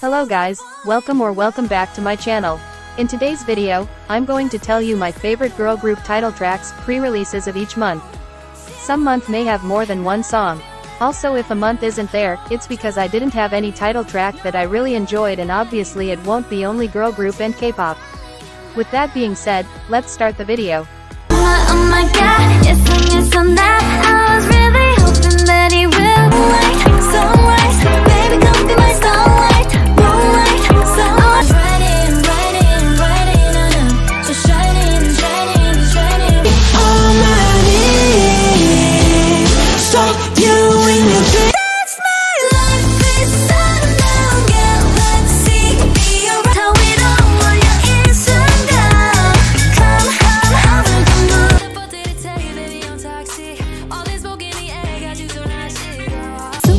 Hello guys, welcome or welcome back to my channel. In today's video, I'm going to tell you my favorite girl group title tracks, pre-releases of each month. Some month may have more than one song. Also if a month isn't there, it's because I didn't have any title track that I really enjoyed and obviously it won't be only girl group and K-pop. With that being said, let's start the video. Oh my, oh my god, oh